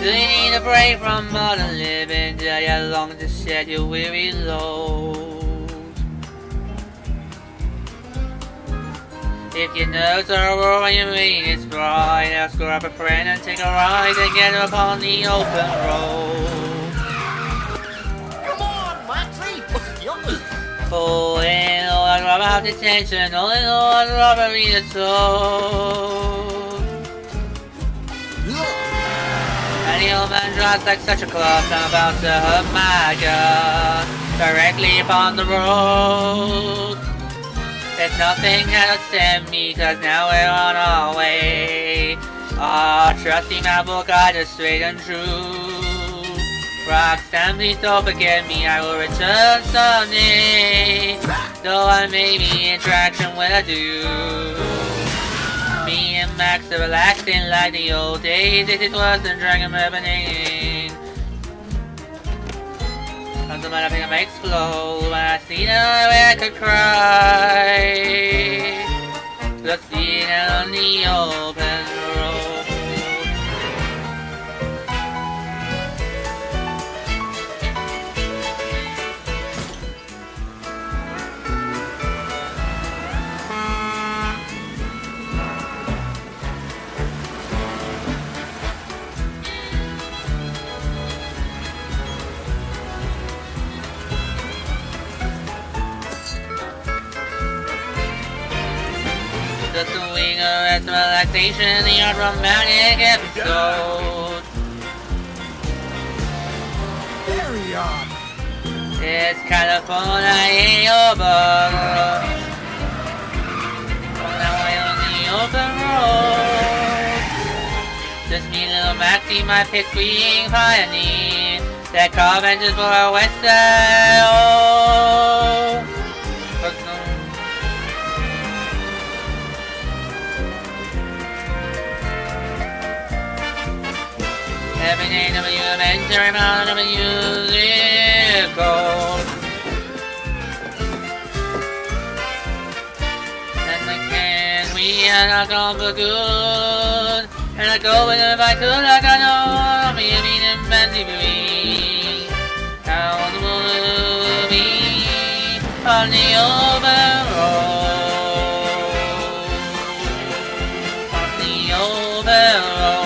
Do you need a break from modern living? Do you long to shed your weary load? If your nerves are and your rain is bright, ask grab a friend and take a ride together upon the open road. Come on, Maxie! Pulling all oh, I grab out the tension, all in all, robbery the soul. The old man drives like such a I'm about to my gun directly upon the road. There's nothing that'll stem me, cause now we're on our way. Ah, trusty map will guide us straight and true. Roxanne, please don't forget me, I will return someday. Though I may be in traction when I do. And Max are relaxing like the old days. It was than Dragon happening. Cause the matter I explode when I see the way I could cry. Just being on the open Just a wing of relaxation, the romantic episode. Carry on! It's California in your over. Now we're on the open road. Just me, little Maxie, my pipsqueak pioneer. That carpenters for a west side. Oh. And I gone for good. And I go with if I could I know me and fancy me. How the movie on the open road. On the open road.